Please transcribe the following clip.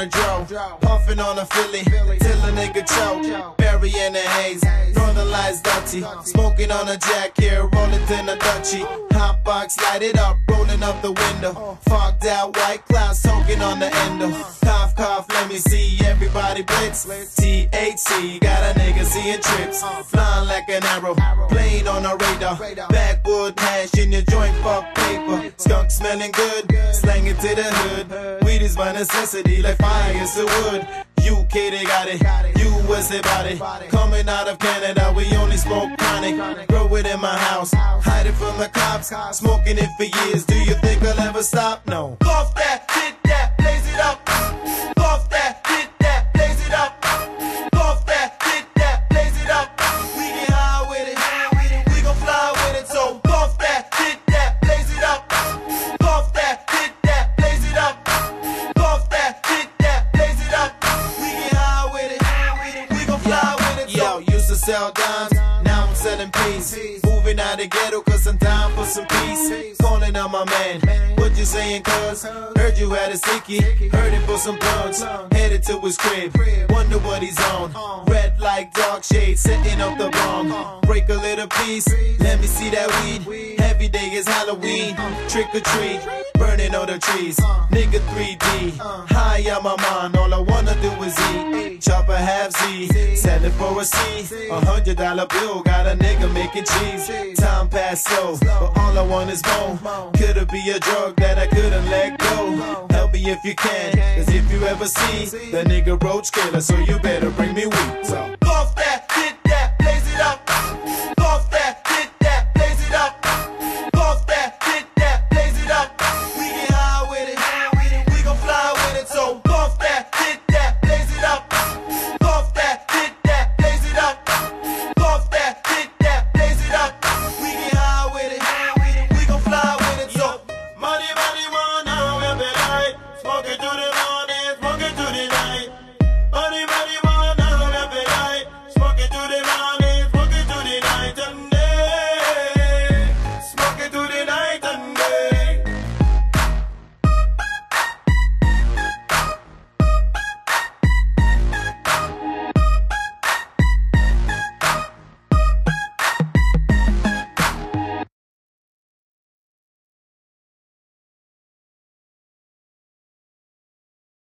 on a draw, puffing on a Philly, till a nigga choke, bury in the haze. Smoking on a Jack Herer, rolling in a Dutchie. Hot box, light it up, rolling up the window. Fogged out white clouds, soaking on the endo. Cough, cough, let me see everybody blitz. THC, got a nigga seeing trips. Flying like an arrow, playing on a radar. Backwood hash in your joint, fuck paper. Skunk smelling good, slang it to the hood. Weed is my necessity, like fire is the wood. UK they got it, US they bought it. Coming out of Canada, we only smoke chronic. Grow it in my house, hide it from the cops. Smoking it for years, do you think I'll ever stop? No. Hit that, to sell dimes, now I'm selling peace. Moving out the ghetto cause I'm down for some peace. Calling on my man, what you saying cuz? Heard you had a sticky, heard it for some blunts. Headed to his crib, wonder what he's on. Red like dark shades, setting up the bomb. Break a little piece, let me see that weed. Every day is Halloween, trick or treat, burning all the trees. Nigga 3D, high on my mind, all I wanna do is eat. Chop a half Z, sell it for a C. A hundred dollar bill, got a nigga making cheese. Time passed slow, but all I want is more. Could it be a drug that I couldn't let go? Help me if you can, cause if you ever see the nigga Roach Killa, so you better bring me weed.